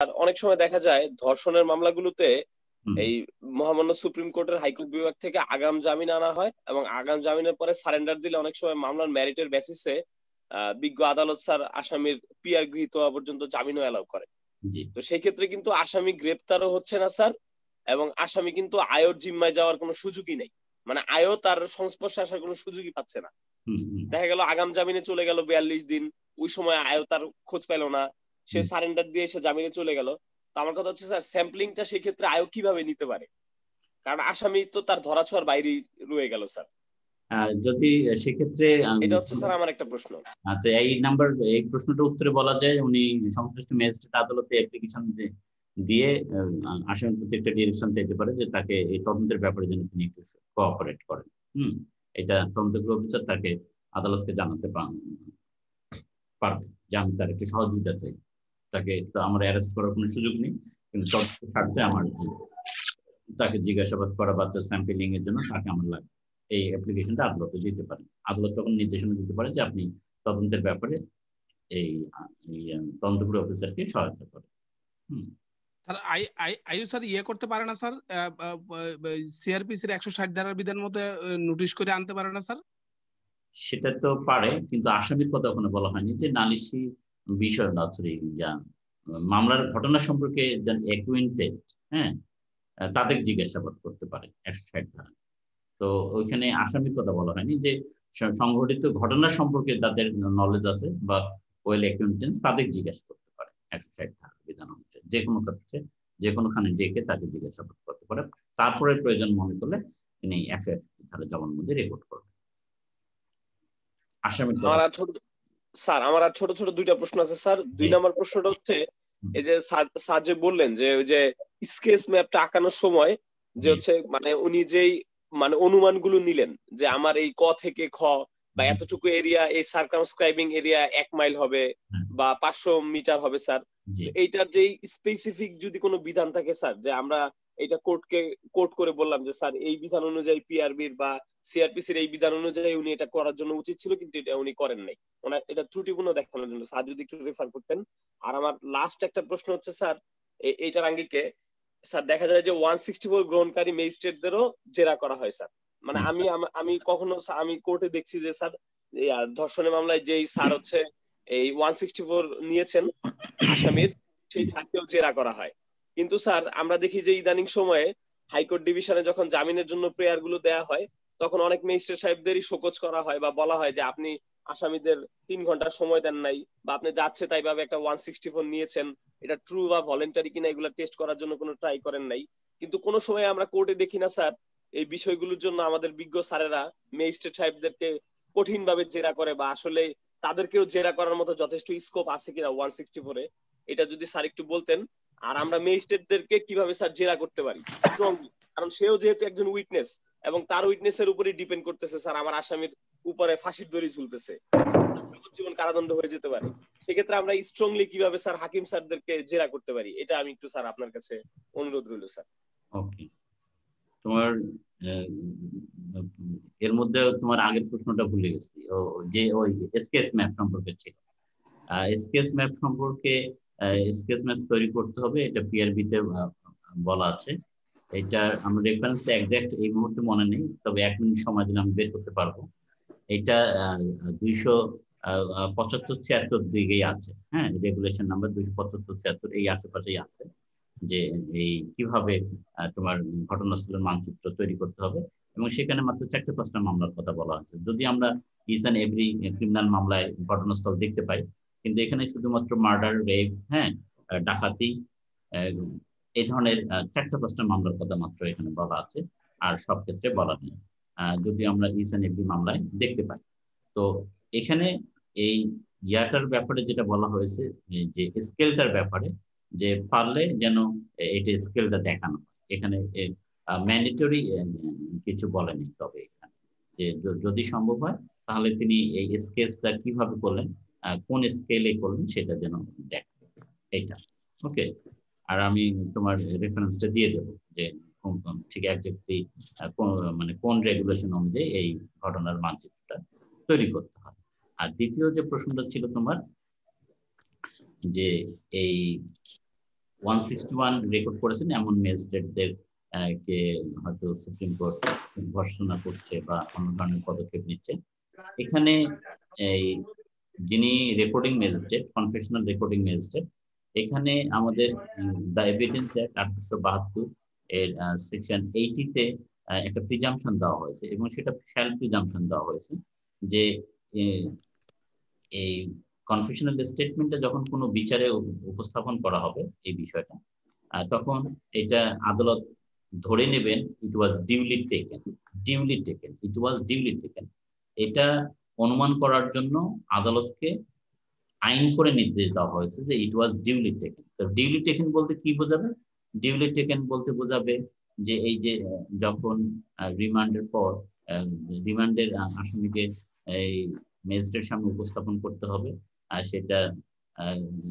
আর অনেক সময় দেখা যায় ধর্ষণের মামলাগুলোতে এই মহামান্য সুপ্রিম কোর্টের হাইকোর্ট বিভাগ থেকে আগাম জামিন আনা হয় এবং আগাম জামিনের পরে সারেন্ডার দিলে অনেক সময় মামলার ম্যারিটের বেসিসে বিজ্ঞ আদালত স্যার আসামির পিয়ার গৃহীত হওয়া পর্যন্ত জামিনও অ্যালাউ করে। তো সেই ক্ষেত্রে কিন্তু আসামি গ্রেপ্তারও হচ্ছে না স্যার এবং আসামি কিন্তু আয়োর জিম্মায় যাওয়ার কোনো সুযোগই নেই। মানে আয়ও তার সংস্পর্শে আসার কোনো সুযোগই পাচ্ছে না। দেখা গেল আগাম জামিনে চলে গেল বিয়াল্লিশ দিন ওই সময় আয়ও তার খোঁজ পেল না। সে সারেন্ডার দিয়ে সে জামিনে চলে গেল। তো আমার কথা হচ্ছে স্যার স্যাম্পলিংটা সেই ক্ষেত্রে আয়ো কীভাবে নিতে পারে? কারণ আসামি তো তার ধরাছোঁয়ার বাইরেই রয়ে গেল স্যার। যদি সেক্ষেত্রে এটা হচ্ছে স্যার আমার একটা প্রশ্ন। তো এই নাম্বার এই প্রশ্নটা উত্তরে বলা যায় উনি সংশ্লিষ্ট ম্যাজিস্ট্রেট আদালতে অ্যাপ্লিকেশন দিয়ে আসামির প্রতি একটা ডিরেকশন চাইতে পারে যে তাকে এই তদন্তের ব্যাপারে যেন তিনি একটু কোঅপারেট করেন। হুম? এটা তদন্তগুলো অফিসার তাকে আদালতকে জানাতে পারবে। যে আমি তার একটু সহযোগিতা চাই। তাকে তো আমার অ্যারেস্ট করার কোনো সুযোগ নেই কিন্তু স্বার্থে আমার তাকে জিজ্ঞাসাবাদ করা বা স্যাম্পেলিং এর জন্য তাকে আমার লাগবে এই অ্যাপ্লিকেশনটা আদালতে দিতে পারেন। আদালত তখন নির্দেশনা দিতে পারে যে আপনি তদন্তের ব্যাপারে এই তদন্তপুর অফিসারকে সহায়তা হুম। স্যার আইউ স্যার ইয়ে করতে পারে না স্যার? সিআরপিসির একশো ষাট ধারার বিধান মতো নোটিশ করে আনতে পারে না স্যার? সেটা তো পারে কিন্তু আসামির কথা ওখানে বলা হয়নি যে নালিশি বিষয় না সরি মামলার ঘটনা সম্পর্কে অ্যাকুইন্টেড হ্যাঁ তাদের জিজ্ঞাসাবাদ করতে পারে একশো ষাট ধারা তো ওইখানে আসামির কথা বলা হয়নি যে সংঘটিত ঘটনা সম্পর্কে যাদের নলেজ আছে বা ওয়েল অ্যাকুইন্টেন্স তাদের জিজ্ঞাসা করতে পারে একশো ষাট ধারা বিধান হচ্ছে যে কোনো ক্ষেত্রে যে কোনোখানে ডেকে তাকে জিজ্ঞাসাবাদ করতে পারে। তারপরে প্রয়োজন মনে করলে তিনি একশো একষট্টি ধারা জবানবন্দি রেকর্ড করবেন। আসামি স্যার আমার আর ছোট ছোট দুইটা প্রশ্ন আছে স্যার। দুই নম্বর প্রশ্নটা হচ্ছে এই যে স্যার যে বললেন যে ওই যে স্কেচ ম্যাপটা আঁকানোর সময় যে হচ্ছে মানে উনি যেই মানে অনুমানগুলো নিলেন যে আমার এই ক থেকে খ বা এতটুকু এরিয়া এই সার্কামস্ক্রাইবিং এরিয়া এক মাইল হবে বা পাঁচশো মিটার হবে স্যার। এইটার যে স্পেসিফিক যদি কোনো বিধান থাকে স্যার যে আমরা এটা কোর্টকে কোর্ট করে বললাম যে স্যার এই বিধান অনুযায়ী পিআরবির বা সিআরপিসির এই বিধান অনুযায়ী উনি এটা করার জন্য উচিত ছিল কিন্তু এটা উনি করেন নাই। ওনার এটা ত্রুটিপূর্ণ দেখানোর জন্য। স্যার যদি একটু রেফার করতেন। আর আমার লাস্ট একটা প্রশ্ন হচ্ছে স্যার এইটার আঙ্গিকে স্যার দেখা যায় যে ওয়ান সিক্সটি ফোর গ্রহণকারী ম্যাজিস্ট্রেটদেরও জেরা করা হয় স্যার। মানে আমি আমি কখনো আমি কোর্টে দেখছি যে স্যার ধর্ষণের মামলায় যেই স্যার হচ্ছে এই ওয়ান সিক্সটি ফোর নিয়েছেন আসামির সেই স্যারকেও জেরা করা হয়। কিন্তু স্যার, আমরা দেখি যে ইদানিং সময়ে হাইকোর্ট ডিভিশনে যখন জামিনের জন্য প্রেয়ারগুলো দেওয়া হয়, তখন অনেক ম্যাজিস্ট্রেট সাহেবদেরই শোকজ করা হয় বা বলা হয় যে আপনি আসামিদের তিন ঘণ্টা সময় দেন নাই বা আপনি যাচ্ছে তাই ভাবে একটা ওয়ান সিক্সটি ফোর নিয়েছেন, এটা ট্রু বা ভলেন্টারি কিনা এগুলো টেস্ট করার জন্য কোনো ট্রাই করেন নাই। কিন্তু কোনো সময় আমরা কোর্টে দেখি না, স্যার, এই বিষয়গুলোর জন্য আমাদের বিজ্ঞ স্যারেরা ম্যাজিস্ট্রেট সাহেবদেরকে কঠিন ভাবে জেরা করে বা আসলে তাদেরকেও জেরা করার মতো যথেষ্ট স্কোপ আছে কিনা ওয়ান সিক্সটি ফোরে এটা যদি স্যার একটু বলতেন আর আমরা ম্যাজিস্ট্রেটদেরকে কীভাবে স্যার জেরা করতে পারি? স্ট্রংলি কারণ সেও যেহেতু একজন উইটনেস এবং তার উইটনেস এর উপরে ডিপেন্ড করতেছে স্যার, আমার আসামির উপরে ফাঁসির দড়ি ঝুলতেছে। জীবন কারাদণ্ড হয়ে যেতে পারে। সেক্ষেত্রে আমরা স্ট্রংলি কীভাবে স্যার হাকিম স্যারদেরকে জেরা করতে পারি? এটা আমি একটু স্যার আপনার কাছে অনুরোধ রইল, স্যার। ওকে তোমার এর মধ্যে তোমার আগের প্রশ্নটা ভুলে গেছি। যে ওই স্কেচ ম্যাপ সম্পর্কে ছিল। স্কেচ ম্যাপ সম্পর্কে স্কেচ ম্যাপ তৈরি করতে হবে, এটা পিআরবি তে বলা আছে। এটা আমার রেফারেন্সটা একজ্যাক্ট এই মুহূর্তে মনে নেই, তবে এক মিনিট সময় দিলে আমি বের করতে পারব। এটা দুইশো পঁচাত্তর ছিয়াত্তর দিকেই আছে হ্যাঁ? রেগুলেশন নাম্বার দুইশো পঁচাত্তর ছিয়াত্তর এই আশেপাশেই আছে যে এই কীভাবে তোমার ঘটনাস্থলের মানচিত্র তৈরি করতে হবে এবং সেখানে মাত্র চারটে পাঁচটা মামলার কথা বলা আছে। যদি আমরা ইচ অ্যান্ড এভরি ক্রিমিনাল মামলায় ঘটনাস্থল দেখতে পাই কিন্তু এখানে শুধুমাত্র মার্ডার রেপ হ্যাঁ ডাকাতি এই ধরনের চারটা পাঁচটা মামলার কথা মাত্র এখানে বলা আছে, আর সব ক্ষেত্রে বলা নেই। যদি আমরা অ্যান্ড এভরি মামলায় দেখতে পাই। তো এখানে এই ইয়াটার ব্যাপারে যেটা বলা হয়েছে যে স্কেলটার ব্যাপারে, যে পারলে যেন এটা স্কেলটা দেখানো এখানে ম্যান্ডেটরি কিছু বলেনি তবে এখানে। যে যদি সম্ভব হয়, তাহলে তিনি এই স্কেচটা কীভাবে করলেন কোন স্কেলে করবেন সেটা যেন দেখেন এইটা ওকে আর আমি তোমার রেফারেন্সটা দিয়ে দেবো যে ঠিক একজাক্টলি মানে কোন রেগুলেশন অনুযায়ী এই ঘটনার মানচিত্রটা তৈরি করতে হয়। আর দ্বিতীয় যে প্রশ্নটা ছিল তোমার, যে এই ওয়ান সিক্সটি ওয়ান রেকর্ড করেছেন এমন ম্যাজিস্ট্রেটদের কে হয়তো সুপ্রিম কোর্ট ভর্সনা করছে বা অন্য ধরনের পদক্ষেপ নিচ্ছে। এখানে এই যিনি recording magistrate confessional recording magistrate এখানে আমাদের দ্য এভিডেন্স অ্যাক্ট আঠারোশো বাহাত্তর এর সেকশন এইটিতে একটা প্রিজামশন দেওয়া হয়েছে এবং সেটা ফ্যাল প্রিজামশন দেওয়া হয়েছে যে এই কনফেশনাল স্টেটমেন্টটা যখন কোনো বিচারে উপস্থাপন করা হবে এই বিষয়টা তখন এটা আদালত ধরে নেবেন it was duly taken duly taken it was duly taken এটা অনুমান করার জন্য আদালতকে আইন করে নির্দেশ দেওয়া হয়েছে যে ইট ওয়াজ ডিউলি টেকেন তো ডিউলি টেকেন বলতে কি বোঝাবে? ডিউলি টেকেন বলতে বোঝাবে যে এই যে যখন রিমান্ডের পর রিমান্ডের আসামিকে এই ম্যাজিস্ট্রেট সামনে উপস্থাপন করতে হবে। আর সেটা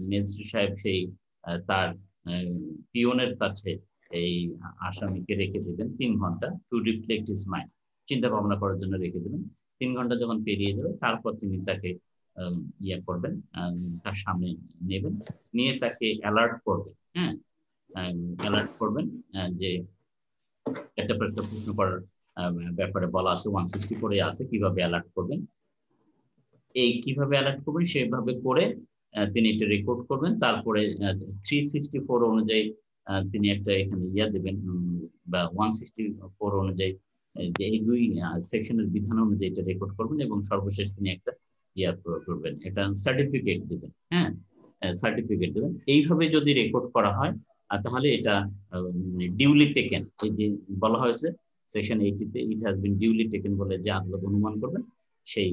ম্যাজিস্ট্রেট সাহেব সেই তার পিওনের কাছে এই আসামিকে রেখে দেবেন তিন ঘণ্টা টু রিফ্লেক্ট হিস মাইন্ড চিন্তা ভাবনা করার জন্য রেখে দেবেন। তিন ঘণ্টা যখন পেরিয়ে যাবে, তারপর তিনি তাকে ইয়ে করবেন তার সামনে নেবেন। নিয়ে তাকে অ্যালার্ট করবেন হ্যাঁ? অ্যালার্ট করবেন যে একটা প্রশ্ন প্রশ্ন করার ব্যাপারে বলা আছে ওয়ান সিক্সটি ফোরে আছে, কীভাবে অ্যালার্ট করবেন? এই কীভাবে অ্যালার্ট করবেন, সেভাবে করে তিনি এটা রেকর্ড করবেন। তারপরে থ্রি সিক্সটি ফোর অনুযায়ী তিনি একটা এখানে ইয়া দেবেন বা ওয়ান সিক্সটি ফোর অনুযায়ী যে এই দুই সেকশনের বিধান অনুযায়ী এটা রেকর্ড করবেন এবং সর্বশেষ তিনি একটা ইয়া করবেন। একটা সার্টিফিকেট দেবেন হ্যাঁ? সার্টিফিকেট দেবেন। এইভাবে যদি রেকর্ড করা হয় আর তাহলে এটা ডিউলি টেকেন এই যে বলা হয়েছে section এইটিতে it has been duly taken বলে যে আদালত অনুমান করবেন, সেই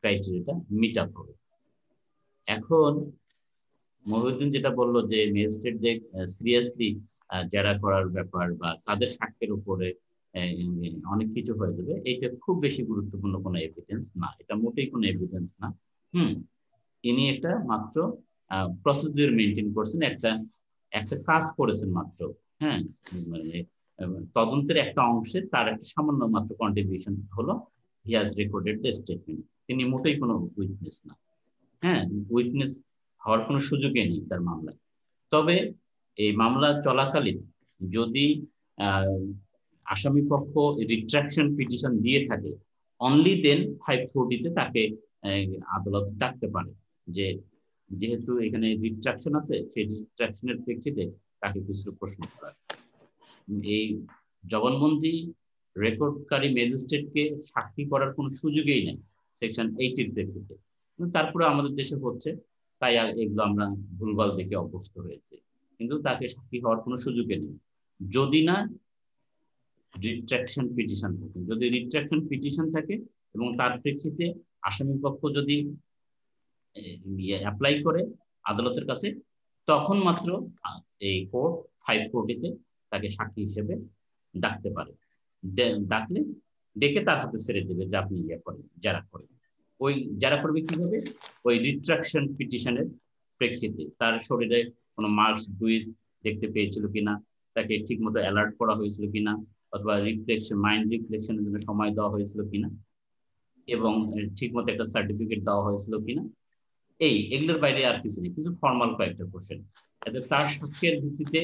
ক্রাইটেরিয়াটা মিট আপ হবে। এখন মহিউদ্দিন যেটা বলল যে ম্যাজিস্ট্রেটদের সিরিয়াসলি জেরা করার ব্যাপার বা তাদের সাক্ষ্যের উপরে অনেক কিছু হয়ে যাবে। এটা খুব বেশি গুরুত্বপূর্ণ কোনো এভিডেন্স না। এটা মোটেই কোনো এভিডেন্স না। হুম? ইনি একটা মাত্র প্রসিডিউর মেনটেন করছেন, একটা একটা কাজ করেছেন মাত্র। হ্যাঁ? মানে তদন্তের একটা অংশে তার একটা সামান্য মাত্র কন্ট্রিবিউশন হলো। হি রেকর্ডেড দ্য স্টেটমেন্ট তিনি মোটেই কোনো উইটনেস না। হ্যাঁ? উইটনেস হওয়ার কোনো সুযোগই নেই তার মামলায়। তবে এই মামলা চলাকালীন যদি আসামি পক্ষ রিট্রাকশন পিটিশন দিয়ে থাকে অনলি দেন ফাইভ ফোরটিতে তাকে আদালত ডাকতে পারে যে, যেহেতু এখানে রিট্রাকশন আছে, সেই রিট্রাকশনের প্রেক্ষিতে তাকে কিছু প্রশ্ন করা এই জবানবন্দি রেকর্ডকারী ম্যাজিস্ট্রেটকে সাক্ষী করার কোনো সুযোগই নেই সেকশন এইটির প্রেক্ষিতে। তারপরে আমাদের দেশে হচ্ছে, তাই এগুলো আমরা ভুলভাল দেখে অভ্যস্ত হয়েছে। কিন্তু তাকে সাক্ষী হওয়ার কোনো সুযোগই নেই। যদি না রিট্রাকশন পিটিশন থাকে। যদি রিট্রাকশন পিটিশন থাকে এবং তার প্রেক্ষিতে আসামি পক্ষ যদি অ্যাপ্লাই করে আদালতের কাছে, তখন মাত্র এই কোর্ট ফাইভ কোর্টিতে তাকে সাক্ষী হিসেবে ডাকতে পারে। ডাকলে ডেকে তার হাতে ছেড়ে দেবে যে আপনি ইয়ে করেন, যারা করেন। ওই যারা করবে কীভাবে? ওই রিট্রাকশন পিটিশনের প্রেক্ষিতে। তার শরীরে কোনো মার্কস বুইস দেখতে পেয়েছিল কিনা? তাকে ঠিক মতো অ্যালার্ট করা হয়েছিল কিনা? অথবা রিফ্লেকশন মাইন্ড রিফ্লেকশনের জন্য সময় দেওয়া হয়েছিল কিনা? এবং ঠিক মতো একটা সার্টিফিকেট দেওয়া হয়েছিল কিনা? এই এগুলোর বাইরে আর কিছু নেই কিছু ফর্মাল কয়েকটা কোশ্চেন এতে তার সাক্ষ্যের ভিত্তিতে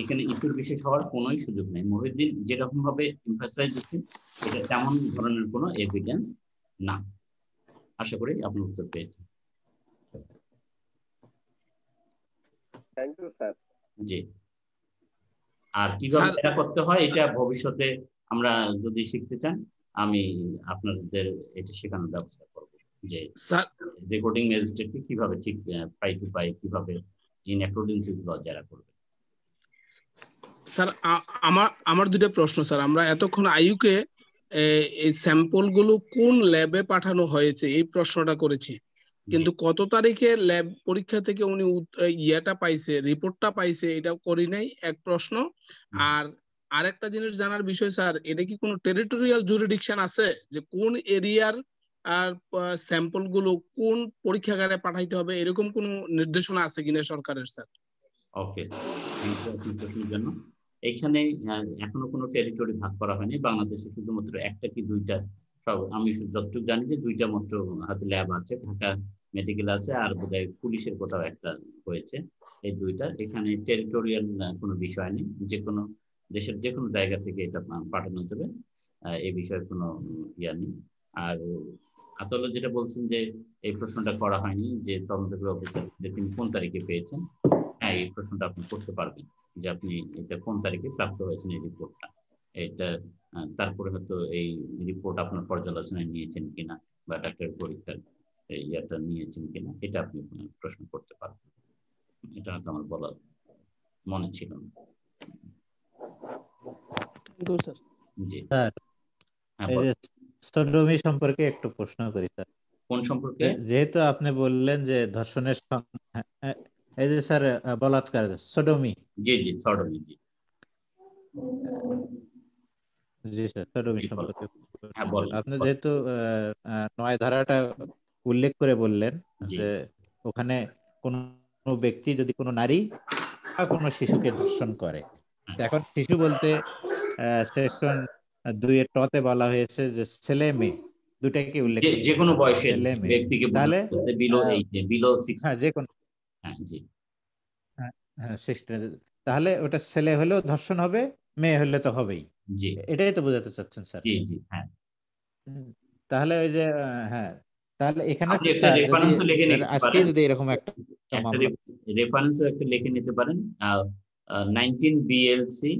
এখানে ইতুর বিশেষ হওয়ার কোনো সুযোগ নেই। মহিউদ্দিন যেরকম ভাবে ইনফাসাইজ দিচ্ছেন এটা তেমন ধরনের কোনো এভিডেন্স না। আশা করি আপনি উত্তর পেয়েছেন। Thank you sir ji. আর কীভাবে এটা করতে হয় এটা ভবিষ্যতে আমরা যদি শিখতে চান আমি আপনাদের এটা শেখানোর ব্যবস্থা করব যে রেকর্ডিং ম্যাজিস্ট্রেটকে কীভাবে ঠিক পাই টু পাই কীভাবে ইন অ্যাকর্ডিংস উইথ ল যারা করবে। স্যার আমার আমার দুটো প্রশ্ন স্যার। আমরা এতক্ষণ আয়ুকে এই স্যাম্পলগুলো কোন ল্যাবে পাঠানো হয়েছে এই প্রশ্নটা করেছি। কিন্তু কত তারিখে ল্যাব পরীক্ষা থেকে উনি ইয়াটা পাইছে রিপোর্টটা পাইছে এটা করি নাই এক প্রশ্ন। আর আরেকটা জিনিস জানার বিষয় স্যার এটা কি কোনো টেরিটোরিয়াল জুরিডিকশন আছে? যে কোন এরিয়ার আর স্যাম্পলগুলো কোন পরীক্ষাগারে পাঠাইতে হবে এরকম কোন নির্দেশনা আছে কিনা সরকারের স্যার? ওকে। প্রশ্নের জন্য এখানে এখনও কোনো টেরিটরি ভাগ করা হয়নি। বাংলাদেশে শুধুমাত্র একটা কি দুইটা সব আমি যতটুকু জানি যে দুইটা মাত্র হাতে ল্যাব আছে, ঢাকা মেডিকেল আছে আর বোধহয় পুলিশের কোথাও একটা হয়েছে এই দুইটা। এখানে টেরিটোরিয়াল কোনো বিষয় নেই। যে কোনো দেশের যে কোনো জায়গা থেকে এটা পাঠানো যাবে। এই বিষয়ে কোনো ইয়া নেই। আর আতলা যেটা বলছেন যে এই প্রশ্নটা করা হয়নি যে তদন্তকারী অফিসার যে তিনি কোন তারিখে পেয়েছেন। হ্যাঁ এই প্রশ্নটা আপনি করতে পারবেন যে আপনি এটা কোন তারিখে প্রাপ্ত হয়েছেন এই রিপোর্টটা এটা তারপরে হয়তো এই রিপোর্ট আপনার পর্যালোচনায় নিয়েছেন কিনা বা ডাক্তার পরীক্ষার ইয়াটা নিয়েছেন কিনা এটা আপনি প্রশ্ন করতে পারবেন। এটা হয়তো আমার বলা মনে ছিল না। জি স্যার। সোডোমি সম্পর্কে একটু প্রশ্ন করি স্যার। কোন সম্পর্কে? যেহেতু আপনি বললেন যে ধর্ষণের এই যে স্যার বলাৎকার সোডোমি জি জি সোডোমি জি। জি স্যার সোডোমি সম্পর্কে আপনি যেহেতু নয় ধারাটা উল্লেখ করে বললেন যে ওখানে কোন ব্যক্তি যদি কোনো নারী বা কোনো শিশুকে ধর্ষণ করে এখন শিশু বলতে সেকশন দুই এর টতে বলা হয়েছে যে ছেলে মেয়ে দুটাকে উল্লেখ যে কোনো বয়সের ব্যক্তিকে তাহলে বিলো বিলো হ্যাঁ যে কোনো হ্যাঁ জি। হ্যাঁ তাহলে ওটা ছেলে হলেও ধর্ষণ হবে মেয়ে হলে তো হবেই। জি। এটাই তো বোঝাতে চাচ্ছেন স্যার। জি জি হ্যাঁ। তাহলে ওই যে হ্যাঁ তাহলে এখানে আজকে যদি এরকম একটা রেফারেন্স একটা লিখে নিতে পারেন। নাইনটিন বিএলসি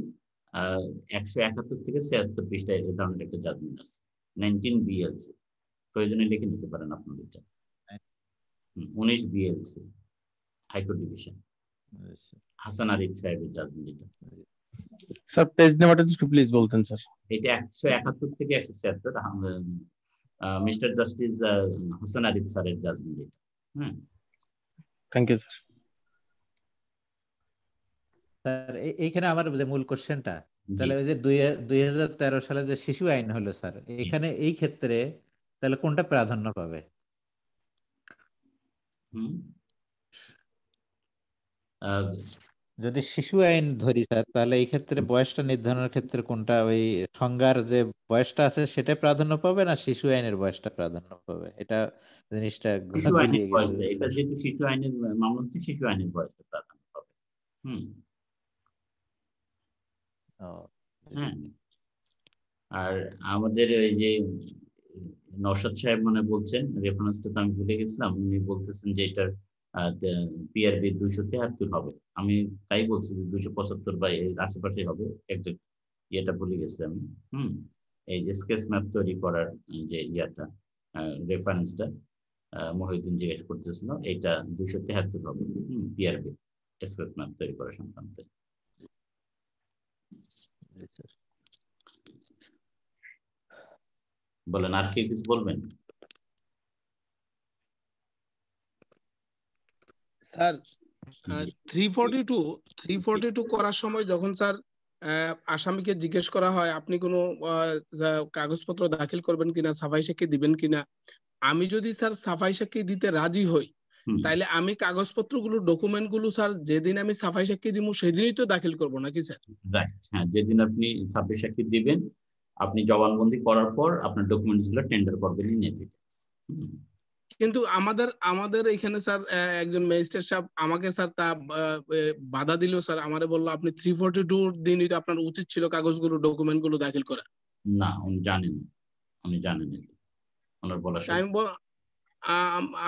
একশো একাত্তর থেকে ছিয়াত্তর পৃষ্ঠায় এ ধরনের একটা জাজমেন্ট আছে। নাইনটিন বিএলসি প্রয়োজনে লিখে নিতে পারেন আপনার এটা। উনিশ BLC high court division. Hasan Arif সাহেবের জাজমেন্ট এটা। স্যার পেজ নাম্বারটা একটু প্লিজ বলতেন স্যার এটা একশো একাত্তর থেকে একশো ছিয়াত্তর মিস্টার জাস্টিস হাসান আরিফ স্যারের জাজমেন্ট এটা। হ্যাঁ থ্যাংক ইউ স্যার স্যার এইখানে আমার যে মূল কোশ্চেনটা তাহলে ওই যে দুই হাজার তেরো সালে যে শিশু আইন হলো স্যার এখানে এই ক্ষেত্রে তাহলে কোনটা প্রাধান্য পাবে? যদি শিশু আইন ধরি স্যার তাহলে এই ক্ষেত্রে বয়সটা নির্ধারণের ক্ষেত্রে কোনটা? ওই সংজ্ঞার যে বয়সটা আছে সেটা প্রাধান্য পাবে না শিশু আইনের বয়সটা প্রাধান্য পাবে? এটা জিনিসটা শিশু আইনের বয়স এটা যেহেতু শিশু আইনের মামলা শিশু আইনের বয়সটা প্রাধান্য পাবে। হুম। হ্যাঁ আর আমাদের ওই যে নৌসাদ সাহেব মানে বলছেন রেফারেন্সটা তো আমি ভুলে গেছিলাম উনি বলতেছেন যে এটার পিআরবি দুশো তেহাত্তর হবে। আমি তাই বলছি যে দুশো পঁচাত্তর বা এর আশেপাশে হবে একজাক্ট ইয়েটা ভুলে গেছি আমি। হুম এই যে স্কেচ ম্যাপ তৈরি করার যে ইয়াটা রেফারেন্সটা মহিউদ্দিন জিজ্ঞেস করতেছিল এইটা দুশো তেহাত্তর হবে। হুম পিআরবি স্কেচ ম্যাপ তৈরি করা সংক্রান্ত। বলেন আর কে কিছু বলবেন? Sir three forty two three forty two করার সময় যখন স্যার আসামিকে জিজ্ঞেস করা হয় আপনি কোনো কাগজপত্র দাখিল করবেন কিনা সাফাই সাক্ষী দিবেন কিনা? আমি যদি স্যার সাফাই সাক্ষী দিতে রাজি হই তাইলে আমি কাগজপত্রগুলো ডকুমেন্টগুলো স্যার যেদিন আমি সাফাই সাক্ষী দিব সেদিনই তো দাখিল করব নাকি স্যার? রাইট হ্যাঁ যেদিন আপনি সাফাই সাক্ষী দিবেন আপনি জবানবন্দি করার পর আপনার ডকুমেন্টসগুলো টেন্ডার করবেন ইন এভিডেন্স কিন্তু আমাদের আমাদের এখানে স্যার একজন ম্যাজিস্ট্রেট সাহেব আমাকে স্যার তা বাধা দিল স্যার আমারে বলল আপনি থ্রি ফোর্টি টু দিনই তো আপনার উচিত ছিল কাগজগুলো ডকুমেন্টগুলো দাখিল করা। না উনি জানেন উনি জানেন ওনার বলা আমি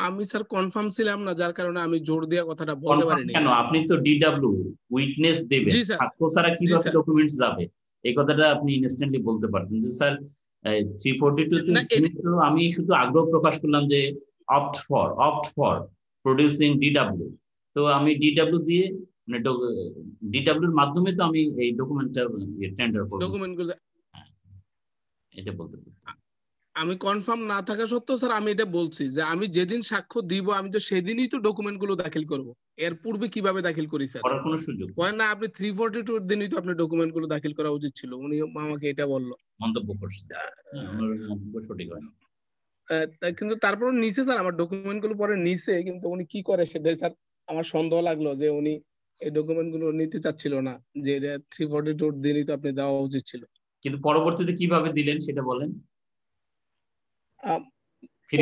আমি স্যার কনফার্ম ছিলাম না যার কারণে আমি জোর দিয়া কথাটা বলতে পারিনি। কেন? আপনি তো ডিডব্লিউ উইটনেস দেবেন। সাক্ষ্য ছাড়া কীভাবে ডকুমেন্টস যাবে? এই কথাটা আপনি ইনস্ট্যান্টলি বলতে পারতেন যে স্যার থ্রি ফোরটি টু আমি শুধু আগ্রহ প্রকাশ করলাম যে opt for opt for producing DW তো আমি ডিডাব্লিউ দিয়ে মানে ডিডাব্লিউর মাধ্যমে তো আমি এই ডকুমেন্টটা টেন্ডার করব ডকুমেন্টগুলো এটা বলতে আমি কনফার্ম না থাকা সত্ত্বেও স্যার আমি এটা বলছি যে আমি যেদিন সাক্ষ্য দিব আমি তো সেদিনই তো ডকুমেন্টগুলো দাখিল করব। এর পূর্বে কীভাবে দাখিল করি স্যার করার কোনো সুযোগ হয় না আপনি থ্রি ফোর্টি টু দিনই তো আপনি ডকুমেন্টগুলো দাখিল করা উচিত ছিল। উনি আমাকে এটা বলল। মন্তব্য করছে। মন্তব্য সঠিক হয় কিন্তু তারপর নিচে স্যার আমার ডকুমেন্টগুলো পরে নিচে কিন্তু উনি কি করে সেটাই স্যার আমার সন্দেহ লাগল যে উনি এই ডকুমেন্টগুলো নিতে চাচ্ছিল না যে এটা থ্রি ফোর্টি টু দিনই তো আপনি দেওয়া উচিত ছিল। কিন্তু পরবর্তীতে কীভাবে দিলেন সেটা বলেন।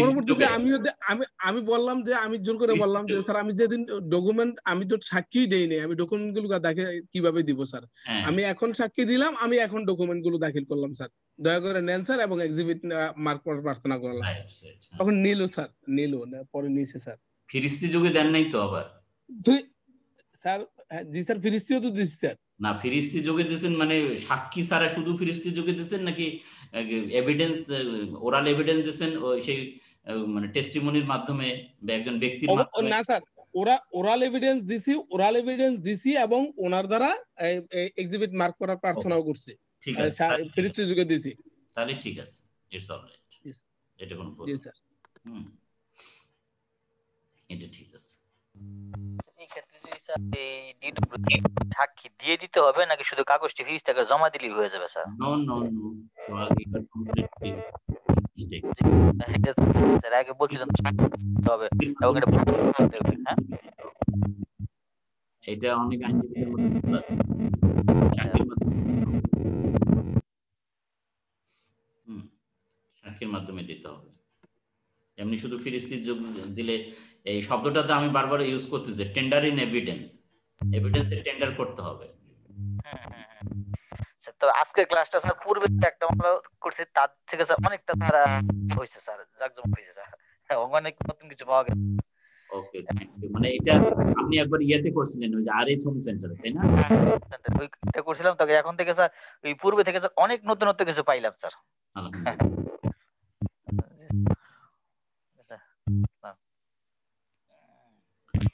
পরবর্তীতে আমিও আমি আমি বললাম যে আমি জোর করে বললাম যে স্যার আমি যেদিন ডকুমেন্ট আমি তো সাক্ষীই দেইনি। আমি ডকুমেন্টগুলো দেখে কীভাবে দিব স্যার? হ্যাঁ। আমি এখন সাক্ষী দিলাম আমি এখন ডকুমেন্টগুলো দাখিল করলাম স্যার। দয়া করে নেন স্যার এবং এক্সিবিট মার্ক প্রার্থনা করলাম। হ্যাঁ। তখন নিল স্যার। নিল পরে নিছে স্যার। ফিরিস্তি যোগে দেন নাই তো আবার? স্যার হ্যাঁ, জি স্যার ফিরিস্তিও তো দিচ্ছি স্যার। না ফিরিস্তি যোগে দিয়েছেন মানে সাক্ষী ছাড়া শুধু ফিরিস্তি যোগে দিয়েছেন নাকি এভিডেন্স ওরাল এভিডেন্স দিয়েছেন সেই মানে টেস্টিমনির মাধ্যমে একজন ব্যক্তির মাধ্যমে? না স্যার ওরা ওরাল এভিডেন্স দিছি ওরাল এভিডেন্স দিছি এবং ওনার দ্বারা এক্সিবিট মার্ক করার প্রার্থনাও করছি। ঠিক আছে। ফিরিস্তি যুগে দিছি। তাহলে ঠিক আছে ইটস অলরাইট এটা কোনো জি স্যার হুম। এটা ঠিক আছে। সাক্ষী দিয়ে দিতে হবে নাকি শুধু কাগজটি টাকা জমা দিলেই হয়ে যাবে sir no no no Sohag you are completely mistake sir আগে বলছিলেন হবে এবং এটা হ্যাঁ? এটা অনেক আইনজীবীদের মধ্যে সাক্ষীর সাক্ষীর মাধ্যমে দিতে হবে। এমনি শুধু ফিরিস্তির যোগ দিলে এই শব্দটা তো আমি বারবার ইউজ করতেছি টেন্ডার ইন এভিডেন্স এভিডেন্সে টেন্ডার করতে হবে। তো আজকের ক্লাসটা স্যার পূর্বে একটা আমরা করছি তার থেকে স্যার অনেকটা স্যার হয়েছে স্যার জাকজমক হয়েছে স্যার অনেক নতুন কিছু পাওয়া গেল ওকে মানে এটা আপনি একবার ইয়েতে করছিলেন ওই যে আর এইচ হোম সেন্টারে তাই না? ওইটা করছিলাম তবে এখন থেকে স্যার ওই পূর্বে থেকে স্যার অনেক নতুন নতুন কিছু পাইলাম স্যার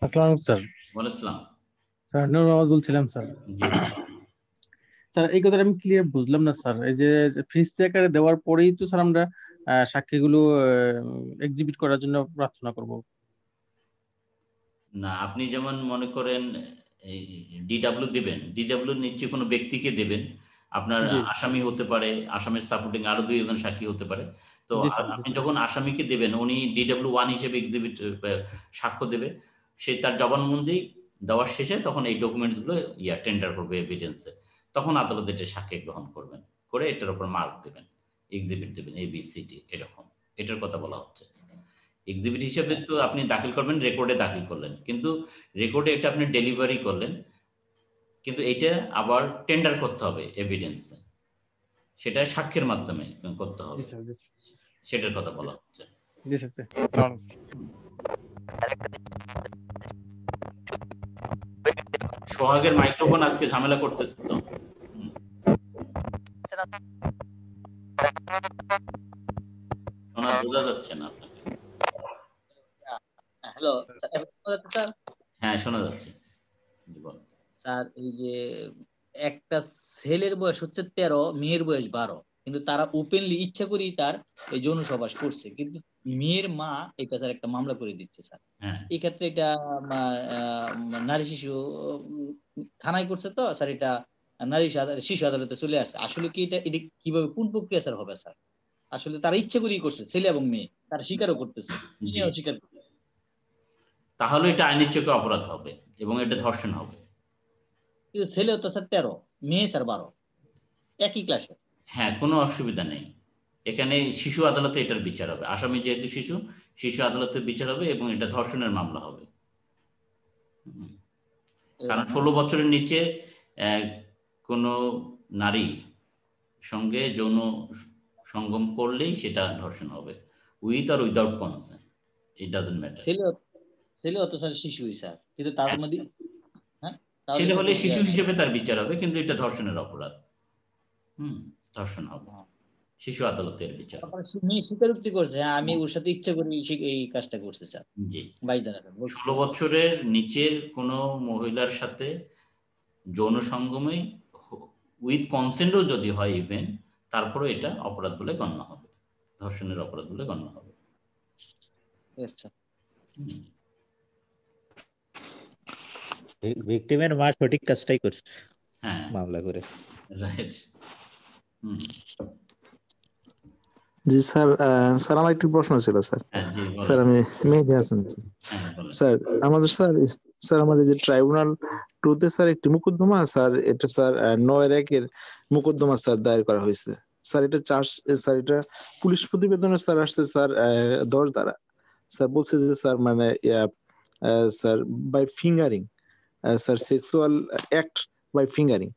আসসালামু স্যার। ওয়ালাইকুম স্যার নূর মোহাম্মদ বলছিলাম স্যার। স্যার এই কথাটা আমি ক্লিয়ার বুঝলাম না স্যার। এই যে ফ্রিজ আকারে দেওয়ার পরেই তো স্যার আমরা সাক্ষীগুলো এক্সিবিট করার জন্য প্রার্থনা করব। না আপনি যেমন মনে করেন ডিডাব্লিউ দিবেন ডিডাব্লিউ নিচে কোনো ব্যক্তিকে দেবেন আপনার আসামি হতে পারে আসামের সাপোর্টিং আরও দুই একজন সাক্ষী হতে পারে। তো আপনি যখন আসামিকে দেবেন উনি ডিডাব্লিউ ওয়ান হিসেবে এক্সিবিট সাক্ষ্য দেবে। সে তার জবানবন্দি দেওয়ার শেষে তখন এই ডকুমেন্টসগুলো ইয়া টেন্ডার করবে এভিডেন্সে তখন আদালত এটা সাক্ষী গ্রহণ করবেন। করে এটার উপর মার্ক দেবেন এক্সিবিট দেবেন এ বি সি ডি এরকম। এটার কথা বলা হচ্ছে। এক্সিবিট হিসেবে তো আপনি দাখিল করবেন রেকর্ডে দাখিল করলেন। কিন্তু রেকর্ডে এটা আপনি ডেলিভারি করলেন। কিন্তু এটা আবার টেন্ডার করতে হবে এভিডেন্সে সেটা সাক্ষ্যের মাধ্যমে করতে হবে। সেটার কথা বলা হচ্ছে। সোহাগের মাইক্রোফোন আজকে ঝামেলা করতেছে তো। শোনা বোঝা যাচ্ছে না আপনাকে। হ্যালো হ্যাঁ শোনা যাচ্ছে। স্যার এই যে একটা ছেলের বয়স হচ্ছে তেরো মেয়ের বয়স বারো। কিন্তু তারা ওপেনলি ইচ্ছা করেই তার এই যৌন সবাস করছে। কিন্তু মেয়ের মা এটা স্যার একটা মামলা করে দিচ্ছে স্যার। এই ক্ষেত্রে এটা নারী শিশু থানায় করছে তো স্যার এটা নারী শিশু আদালতে চলে আসছে। আসলে কি এটা এটা কীভাবে কোন প্রক্রিয়া স্যার হবে স্যার? আসলে তারা ইচ্ছা করেই করছে ছেলে এবং মেয়ে। তারা স্বীকারও করতেছে স্বীকার তাহলে এটা আইনের চোখে অপরাধ হবে এবং এটা ধর্ষণ হবে। কিন্তু ছেলে তো স্যার তেরো মেয়ে স্যার বারো। একই ক্লাসে হ্যাঁ কোনো অসুবিধা নেই। এখানে শিশু আদালতে এটার বিচার হবে। আসামি যেহেতু শিশু শিশু আদালতে বিচার হবে এবং এটা ধর্ষণের মামলা হবে। কারণ ষোলো বছরের নিচে কোনো নারী সঙ্গে যৌন সঙ্গম করলেই সেটা ধর্ষণ হবে। With R without consent. It doesn't matter ছেলে ছেলে অত স্যার শিশুই স্যার। কিন্তু তার মধ্যে হ্যাঁ ছেলে হলে শিশু হিসেবে তার বিচার হবে কিন্তু এটা ধর্ষণের অপরাধ। হুম ধর্ষণ হবে। শিশু আদালতের বিচার। স্বীকারোক্তি করছে হ্যাঁ আমি ওর সাথে ইচ্ছা করি এই কাজটা করছে স্যার জি। ষোলো বছরের নিচের কোনো মহিলার সাথে যৌন সঙ্গমে উইথ কনসেন্টও যদি হয় ইভেন তারপরে এটা অপরাধ বলে গণ্য হবে। ধর্ষণের অপরাধ বলে গণ্য হবে। আচ্ছা। ভিকটিমের মা সঠিক কাজটাই করছে হ্যাঁ। মামলা করে। রাইট জি স্যার স্যার আমার একটি প্রশ্ন ছিল স্যার। স্যার আমি মেহেদি হাসান স্যার আমাদের স্যার স্যার আমাদের যে ট্রাইব্যুনাল টুতে স্যার একটি মুকদ্দমা স্যার এটা স্যার নয়ের একের মুকদ্দমা স্যার দায়ের করা হয়েছে। স্যার এটা চার্জ স্যার এটা পুলিশ প্রতিবেদনে স্যার আসছে স্যার দশ দ্বারা। স্যার বলছে যে স্যার মানে sir by fingering sir sexual act by fingering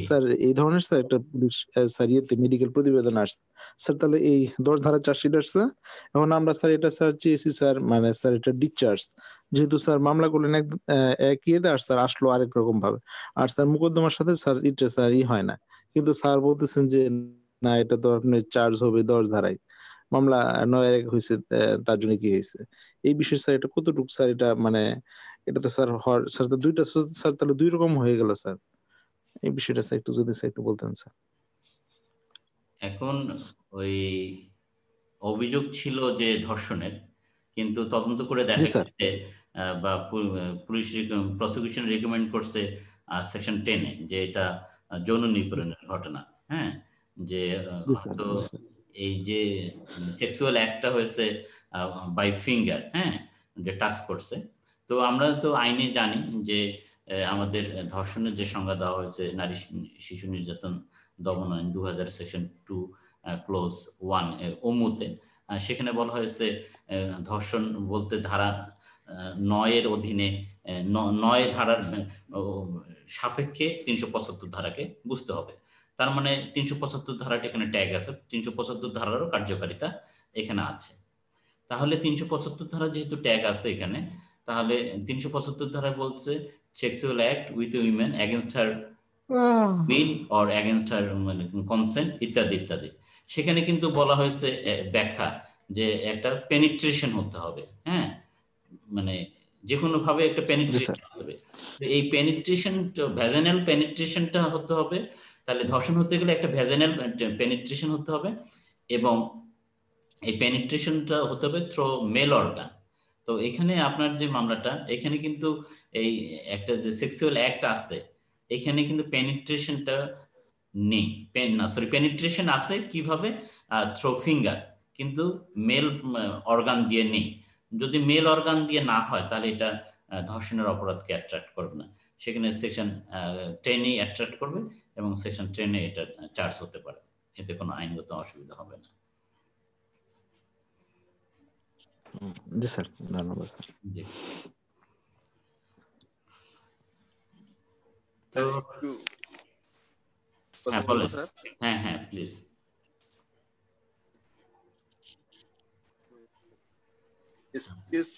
sir এই ধরনের স্যার একটা পুলিশ স্যার ইয়েতে মেডিকেল প্রতিবেদন আসছে। স্যার তাহলে এই দশ ধারা চার্জশিট আসছে এখন আমরা স্যার এটা স্যার চেয়েছি স্যার মানে স্যার এটা ডিসচার্জ যেহেতু স্যার মামলা করলেন এক এক ইয়েতে আর স্যার আসলো আরেক রকম ভাবে আর স্যার মুকদ্দমার সাথে স্যার এটা স্যার ই হয় না। কিন্তু স্যার বলতেছেন যে না এটা তো আপনার চার্জ হবে দশ ধারায়। মামলা নয় এক হয়েছে তার জন্য কি হয়েছে এই বিষয়ে স্যার এটা কতটুকু স্যার এটা মানে এটা তো স্যার হওয়ার স্যার তো দুইটা স্যার তাহলে দুই রকম হয়ে গেল স্যার। এই বিষয়টা স্যার একটু যদি স্যার একটু বলতেন স্যার। এখন ওই অভিযোগ ছিল যে ধর্ষণের কিন্তু তদন্ত করে দেখা যাচ্ছে বা পুলিশ প্রসিকিউশন রেকমেন্ড করছে সেকশন টেনে যে এটা যৌন নিপীড়নের ঘটনা হ্যাঁ? যে এই যে সেক্সুয়াল অ্যাক্টটা হয়েছে বাই ফিঙ্গার হ্যাঁ যে টাচ করছে। তো আমরা তো আইনে জানি যে আমাদের ধর্ষণের যে সংজ্ঞা দেওয়া হয়েছে, নারী শিশু নির্যাতন দমন আইন দু হাজার সেকশন টু ক্লোজ ওয়ান ওমুতে সেখানে বলা হয়েছে ধর্ষণ বলতে ধারা নয়ের অধীনে নয় ধারার সাপেক্ষে তিনশো পঁচাত্তর ধারাকে বুঝতে হবে। তার মানে তিনশো পঁচাত্তর ধারাটা এখানে ট্যাগ আছে তিনশো পঁচাত্তর ধারারও কার্যকারিতা এখানে আছে। তাহলে তিনশো পঁচাত্তর ধারা যেহেতু ট্যাগ আছে এখানে তাহলে তিনশো পঁচাত্তর ধারা বলছে sexual act with women against her will or against her মানে কনসেন্ট ইত্যাদি ইত্যাদি। সেখানে কিন্তু বলা হয়েছে ব্যাখ্যা যে একটা পেনিট্রেশন হতে হবে হ্যাঁ? মানে যে কোনো ভাবে একটা পেনিট্রেশন হবে। এই পেনিট্রেশন ভ্যাজানাল পেনিট্রেশনটা হতে হবে তাহলে ধর্ষণ হতে গেলে একটা ভ্যাজানাল পেনিট্রেশন হতে হবে এবং এই পেনিট্রেশনটা হতে হবে থ্রো মেল অর্গান তো এখানে আপনার যে মামলাটা, এখানে কিন্তু এই একটা যে সেক্সুয়াল অ্যাক্ট আছে, এখানে কিন্তু পেনিট্রেশনটা নেই। পেন না সরি পেনিট্রেশন আছে কীভাবে? থ্রো ফিঙ্গার কিন্তু মেল অর্গান দিয়ে নেই। যদি মেল অর্গান দিয়ে না হয়, তাহলে এটা ধর্ষণের অপরাধকে অ্যাট্রাক্ট করবে না। সেখানে সেকশন টেনেই অ্যাট্রাক্ট করবে এবং সেকশন টেনে এটা চার্জ হতে পারে। এতে কোনো আইনগত অসুবিধা হবে না। জি স্যার ধন্যবাদ স্যার। জি। তো হ্যাঁ হ্যাঁ হ্যাঁ প্লিজ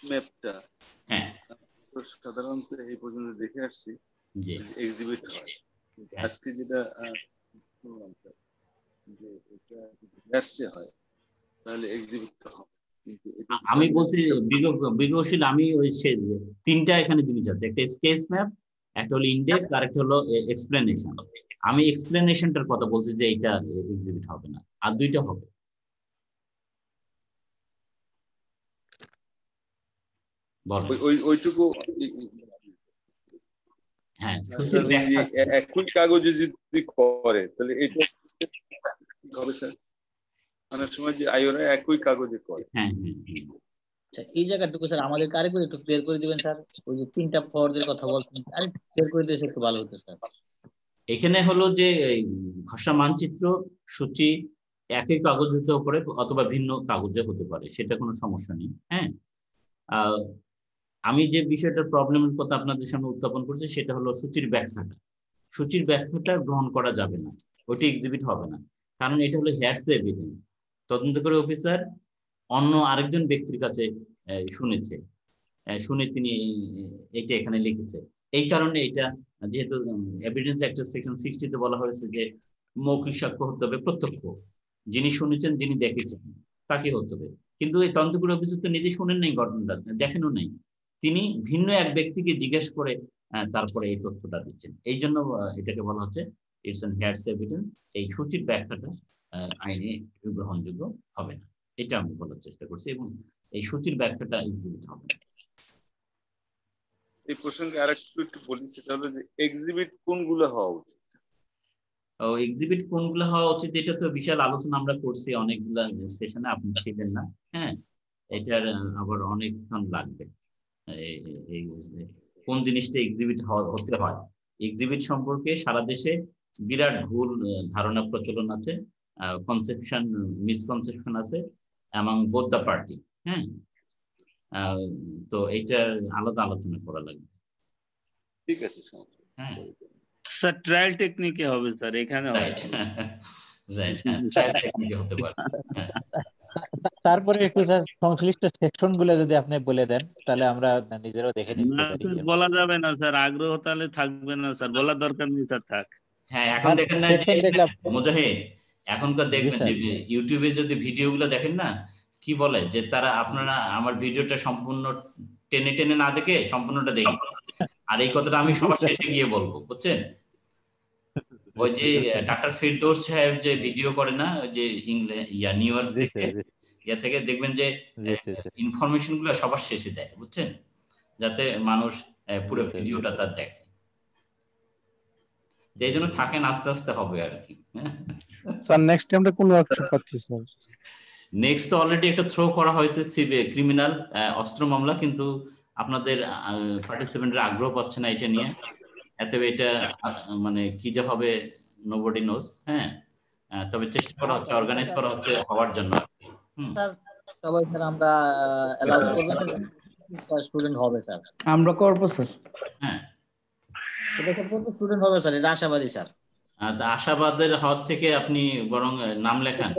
ম্যাপটা হ্যাঁ। সাধারণত এই পর্যন্ত দেখে আসছি এক্সিবিট হয়। আজকে যেটা শুনলাম যে এটা হয় তাহলে এক্সিবিটটা হবে। আমি বলছি বিগশীল আমি ওই সে তিনটা এখানে জিনিস আছে। একটা স্কেচ ম্যাপ একটা হলো ইন্ডেক্স আর একটা হলো এক্সপ্লেনেশন আমি এক্সপ্লেনেশনটার কথা বলছি যে এটা এক্সিবিট হবে না আর দুইটা হবে। ওইটুকু হ্যাঁ একই কাগজে যদি করে তাহলে এটা হবে স্যার অনেক সময় যে আইওরা একই কাগজে করে। হ্যাঁ আচ্ছা এই জায়গাটুকু স্যার আমাদের আরেকটু একটু ক্লিয়ার করে দিবেন স্যার। ওই যে তিনটা ফর্দের কথা বলছেন আরে ক্লিয়ার করে দিলে একটু ভালো হতো স্যার। এখানে হলো যে খসড়া মানচিত্র সূচি একই কাগজ হতে পারে অথবা ভিন্ন কাগজে হতে পারে সেটা কোনো সমস্যা নেই হ্যাঁ। আমি যে বিষয়টার প্রবলেমের কথা আপনাদের সামনে উত্থাপন করছি, সেটা হলো সূচির ব্যাখ্যাটা। সূচির ব্যাখ্যাটা গ্রহণ করা যাবে না। ওইটি এক্সিবিট হবে না। কারণ এটা হলো হেয়ার্স এভিডেন্স তদন্তকারী অফিসার অন্য আরেকজন ব্যক্তির কাছে শুনেছে। শুনে তিনি এটা এখানে লিখেছে। এই কারণে এটা যেহেতু এভিডেন্স অ্যাক্ট সেকশন সিক্সটিতে বলা হয়েছে যে মৌখিক সাক্ষ্য হতে হবে প্রত্যক্ষ। যিনি শুনেছেন যিনি দেখেছেন। তাকে হতে হবে। কিন্তু এই তদন্তকারী অফিসার তো নিজে শুনেন নাই, ঘটনাটা দেখেনও নাই। তিনি ভিন্ন এক ব্যক্তিকে জিজ্ঞেস করে তারপরে এই তথ্যটা দিচ্ছেন। এই জন্য এটাকে বলা হচ্ছে ইটস অ্যান হেয়ার্স এভিডেন্স এই সূচির ব্যাখ্যাটা আইনে গ্রহণযোগ্য হবে না। এটা আমি বলার চেষ্টা করছি এবং এই সূচির ব্যাখ্যাটা এক্সিবিট হবে না। এই প্রসঙ্গে আরেকটু একটু বলি সেটা হলো যে এক্সিবিট কোনগুলো হওয়া উচিত? ও এক্সিবিট কোনগুলো হওয়া উচিত এটা তো বিশাল আলোচনা আমরা করছি অনেকগুলা সেশনে আপনি ছিলেন না হ্যাঁ? এটার আবার অনেকক্ষণ লাগবে। কোন জিনিসটা এক্সিবিট হতে হয়? এক্সিবিট সম্পর্কে সারা দেশে বিরাট ভুল ধারণা প্রচলন আছে কনসেপশন মিসকনসেপশন আছে অ্যামাং বোথ দ্য পার্টি হ্যাঁ? আহ, তো এটা আলাদা আলোচনা করা লাগবে। ঠিক আছে হ্যাঁ। স্যার ট্রায়াল টেকনিকে হবে স্যার এখানে হবে। রাইট রাইট ট্রায়াল টেকনিকে হতে পারে। হ্যাঁ। তারপরে একটু স্যার সংশ্লিষ্ট সেকশনগুলো যদি আপনি বলে দেন তাহলে আমরা নিজেরাও দেখে নিতে পারি। বলা যাবে না স্যার আগ্রহ তাহলে থাকবে না স্যার বলার দরকার নেই স্যার থাক। হ্যাঁ এখন দেখেন না। মুজাহিদ এখনকার দেখবেন যে ইউটিউবে যদি ভিডিওগুলো দেখেন না কি বলে যে তারা আপনারা আমার ভিডিওটা সম্পূর্ণ টেনে টেনে না দেখে সম্পূর্ণটা দেখেন আর এই কথাটা আমি সবার শেষে গিয়ে বলব বুঝছেন? ওই যে ডাক্তার ফিরদৌস সাহেব যে ভিডিও করে না যে ইংল্যান্ড ইয়া নিউ ইয়র্ক থেকে ইয়া থেকে দেখবেন যে। ইনফরমেশনগুলো সবার শেষে দেয় বুঝছেন? যাতে মানুষ পুরো ভিডিওটা তার দেখে। এই জন্য থাকেন আস্তে আস্তে হবে আর কি স্যার নেক্সট আমরা কোন ওয়ার্কশপ পাচ্ছি স্যার? নেক্সট তো অলরেডি একটা থ্রো করা হয়েছে ক্রিমিনাল অস্ত্র মামলা কিন্তু আপনাদের পার্টিসিপেন্টরা আগ্রহ পাচ্ছে না এটা নিয়ে। এত এটা মানে কি যে হবে নোবডি নোজ হ্যাঁ? তবে চেষ্টা করা হচ্ছে অর্গানাইজ করা হচ্ছে হওয়ার জন্য। স্যার সবাই স্যার আমরা করব স্টুডেন্ট হবে স্যার। আমরা করব স্যার। হ্যাঁ। সেটা কত স্টুডেন্ট হবে স্যার এটা আশাবাদী স্যার। আশাবাদের হওয়ার থেকে আপনি বরং নাম লেখান।